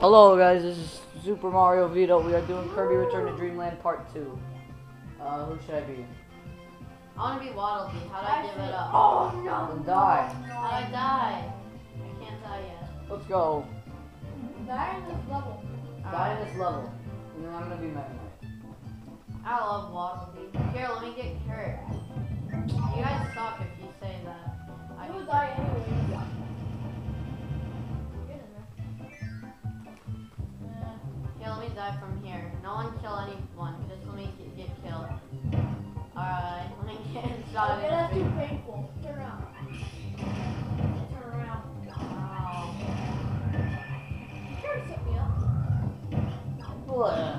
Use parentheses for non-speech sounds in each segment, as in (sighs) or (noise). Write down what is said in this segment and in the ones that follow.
Hello guys, this is Super Mario Vito. We are doing Kirby Return to Dreamland Part 2. Uh, who should I be? I want to be Waddle Dee. How'd I give it up? Oh no! Then die. How'd I die? I can't die yet. Let's go. Die in this level. Die in this level. And then I'm gonna be Meta Knight. I love Waddle Dee. Die from here. No one kill anyone. Just let me get, get killed. Alright, let me get shot Okay, that's too painful. Turn around. Turn around. Ow. You to set me up? What?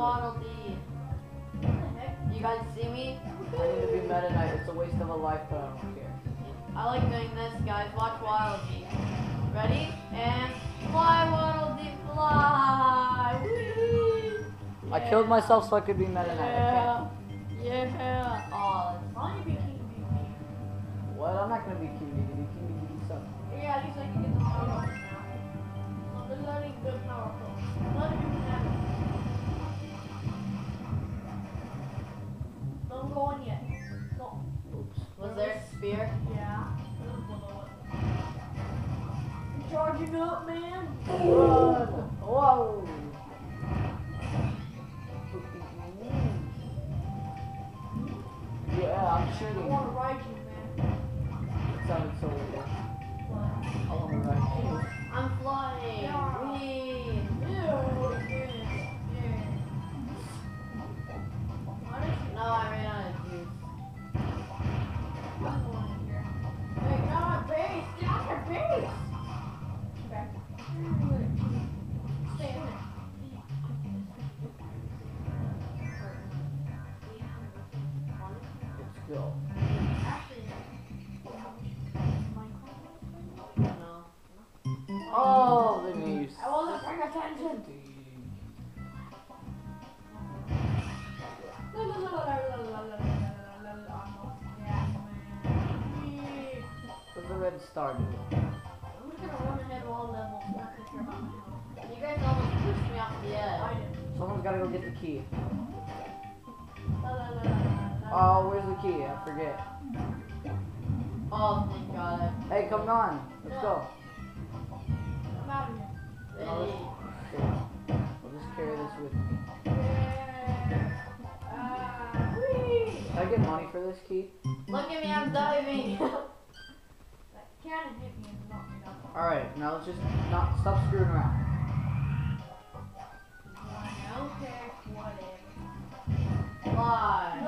Waddle Dee. What the heck? You guys see me? I need to be Meta Knight. It's a waste of a life, but I don't care. I like doing this, guys. Watch Waddle Dee. Ready? And fly, Waddle Dee, fly! Whee! I killed myself so I could be Meta Knight. Yeah. Yeah. Oh, Why don't you be King? What? I'm not gonna be King Dedede. King Dedede sucks. Yeah, charging up, man? Run! Whoa! Red? I'm just gonna run ahead gonna care about. You guys almost pushed me off the I did. Someone's gotta go get the key. Oh, where's the key? I forget. Oh, thank God. Hey, come on. Let's go. I'm out of here. No, I'll just carry this with me. Can I get money for this key? Look at me, I'm diving. (laughs) That cannon hit me and knocked me down. Alright, now let's just not stop screwing around. Okay, whatever. Fly.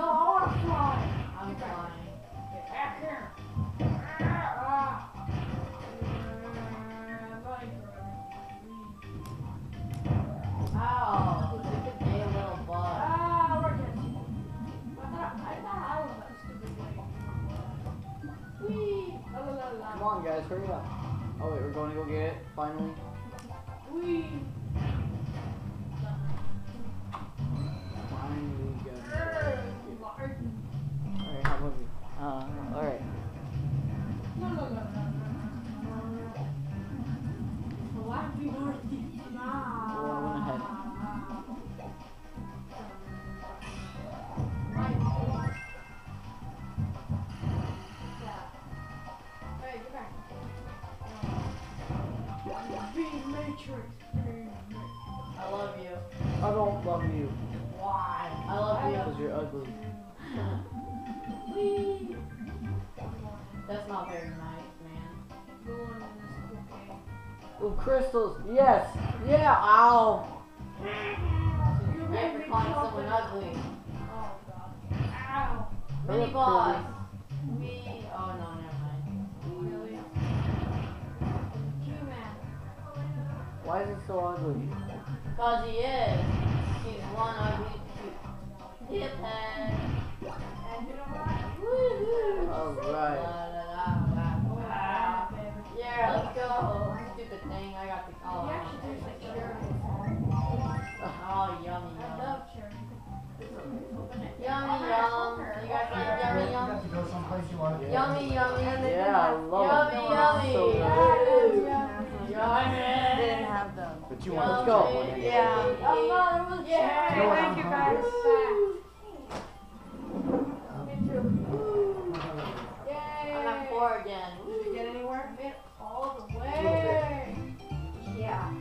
Hurry up. Oh, wait, we're going to go get it, finally. Being Matrix. I love you. I don't love you Why? I love you. because you're ugly. Whee! That's not very nice, man. Go on in this okay. Oh, crystals! Yes! Yeah! Ow! You Right for calling someone ugly. Oh god. Ow. Mini up, boss. Why is he so ugly? Cause he is. He's one ugly cute diphead. And you know! Alright. Yeah, let's go. Stupid thing, I got the collar. Oh, yummy, yum. Yummy, yum. You guys like yummy, yum? You go someplace you want to. Yummy, yummy. Yeah, I love Oh, there was Yeah. Hey, thank you guys. Me too. Yay. I'm at four again. Did you get anywhere? Been all the way. Yeah.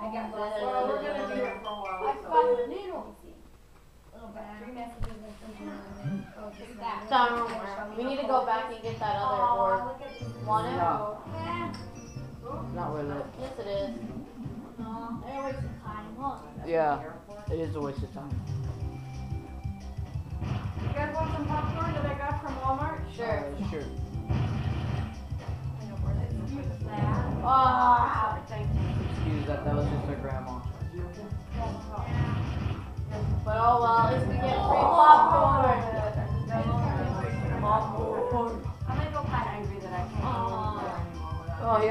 I got lost. Well, we're gonna be here for a while. I so- found the needle. Oh, little bit. Three messages or something. and then- Oh, just that. Time. We need to go back and get that other Oh, orb. look at these. Want it? No, not worth it. Yes, it is. No, they're wasting time, huh? Yeah, it is a waste of time. You guys want some popcorn that I got from Walmart? Sure. Uh, sure. I know where they. Ah. Sorry, thank you. Excuse that, that was just our grandma.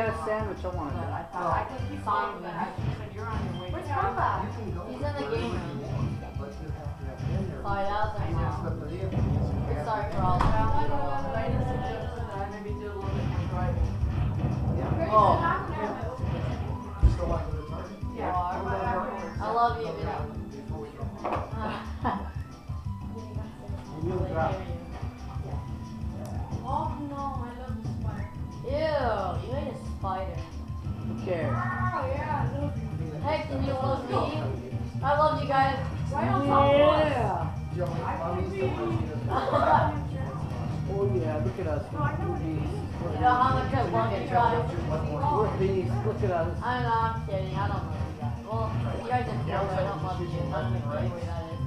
Without. He had a sandwich, I wanted But I that. thought I could keep saying that. She said you're on your way. Where's Papa? He's in the game room. But you have to have been there. Five thousand now. Slip it Sorry for all Well, that. I just suggested I maybe do a little bit more driving. Yeah. Oh, Just go out to the target. Yeah. I love you, Vinny. Before we go. I And you'll drop. You know how much I want to drive? We're bees, look at us. I know, I'm kidding. I don't love you guys. Well, you guys are cool, but I don't love you. That's the way that is.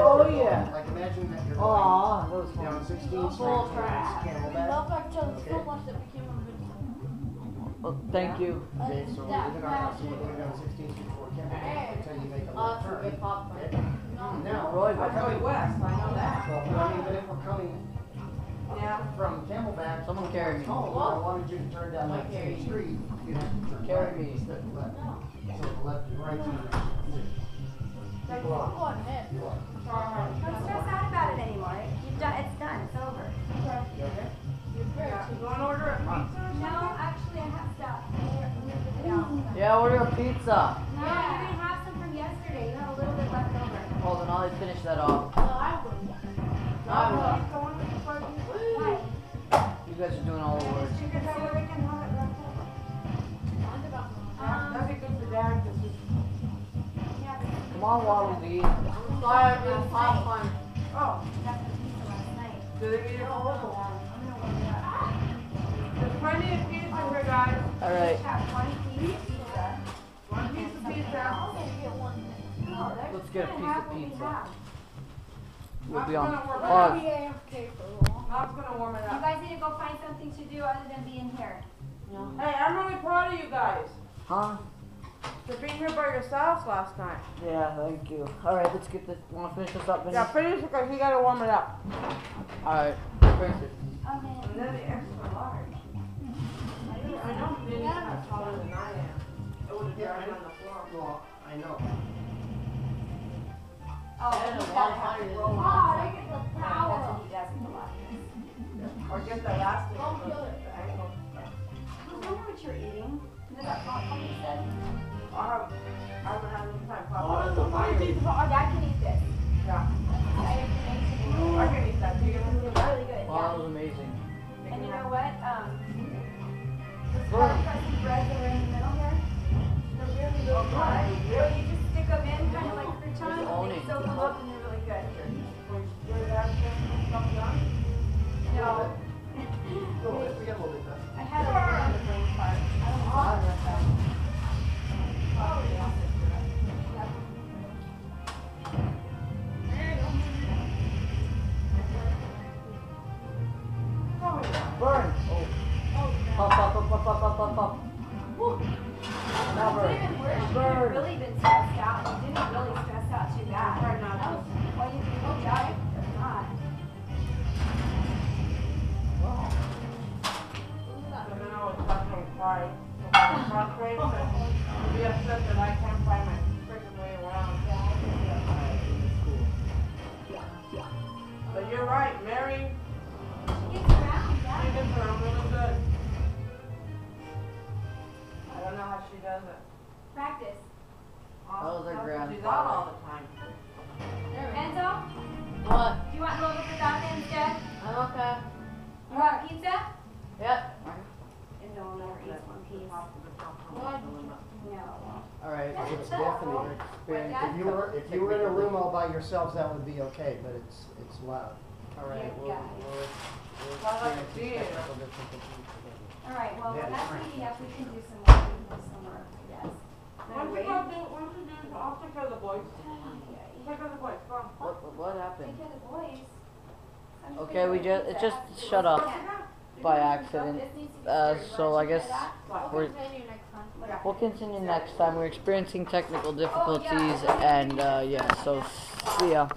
Oh yeah. Like imagine that you're going Aw, down fun. 16th Street Bull crap. We love each other so much that we came on video. Oh, thank you. Okay, so we're gonna, so we're down 16th Street toward Camelback until you make a left turn. good popcorn. Okay? Now, Roy, I'm going west, I know that. well, I mean, but if we're coming Yeah. from Camelback. Someone carry me. home, I wanted you to turn down I carry 19th you. Street. You have to turn Carry right me. instead of left. So the left and right. Like, You are. Going ahead. You are. Don't stress out about it anymore. You've done, it's done, it's over. You okay? Yeah. You going to order a pizza or something? No, actually, I have stuff. Here, here's the video. Yeah, order a pizza. No, you're gonna have some from yesterday. You have a little bit left over. Hold on, I'll finish that off. No, I wouldn't. No, he's going guys are doing all the work. You can say we can have it left over. Yeah, That'd be good for Dad, cause he's, Yeah, but Come on, Waddle Dee. Sorry, doing popcorn. oh, that's the pizza last night. do they need it all? I'm gonna order. There's plenty of pizza here, guys. Piece pizza. One piece of pizza. Let's get a piece of pizza. we'll be on work pause. Mom's gonna warm it up. You guys need to go find something to do other than being here. No. Hey, I'm really proud of you guys Huh? for being here by yourselves last night. Yeah, thank you. Alright, let's get this. Wanna finish this up, Vinny? Yeah, finish it, cause you gotta warm it up. Alright, finish it. I I haven't had any time. Oh, that's a fire. Dad can eat this. Yeah, I I can eat that. You gonna really good, Wow, that was amazing. And you know what? Um, Burn. Even worse, you Burn. could have really been stressed out. You didn't really stress out too bad. Right now. That was, well, you did a good job. If not. And then I was talking to cry. Alright. It's definitely, Experience if you were, if you were in a room all by yourselves, that would be okay, but it's, it's loud. All right, we'll, we'll, we'll experience technical difficulties. All right, well, Yeah, when that's right. heating we can do some more, we can do some more, I guess. Once (sighs) you go do, once you do, I'll take care of the boys. Take care of the boys, come on. What, what- what happened? Take care of the boys. I'm Okay, we just, it just shut off by accident. This needs to be Uh, stirred. so Wanna I check guess that? we're, Continue next time. We'll continue next time. We're experiencing technical difficulties and, uh, yeah, so see ya.